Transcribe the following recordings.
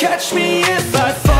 catch me if I fall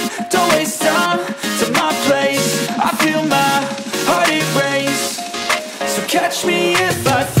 catch me if I fall